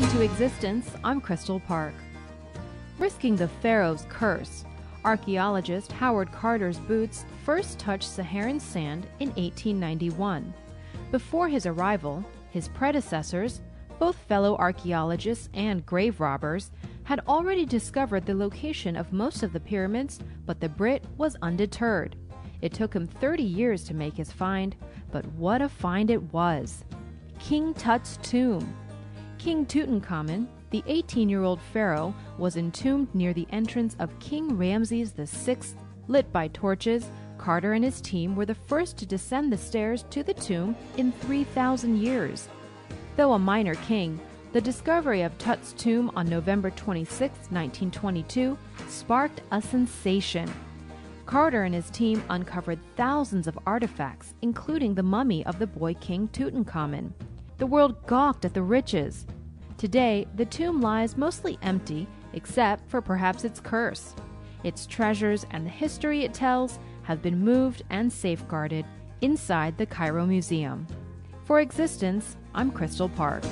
into existence, I'm Crystal Park. Risking the Pharaoh's curse, archaeologist Howard Carter's boots first touched Saharan sand in 1891. Before his arrival, his predecessors, both fellow archaeologists and grave robbers, had already discovered the location of most of the pyramids, but the Brit was undeterred. It took him 30 years to make his find, but what a find it was! King Tut's tomb. King Tutankhamun, the 18 year old pharaoh, was entombed near the entrance of King Ramses VI. Lit by torches, Carter and his team were the first to descend the stairs to the tomb in 3,000 years. Though a minor king, the discovery of Tut's tomb on November 26, 1922, sparked a sensation. Carter and his team uncovered thousands of artifacts, including the mummy of the boy king Tutankhamun. The world gawked at the riches. Today, the tomb lies mostly empty, except for perhaps its curse. Its treasures and the history it tells have been moved and safeguarded inside the Cairo Museum. For Xistance, I'm Crystal Park.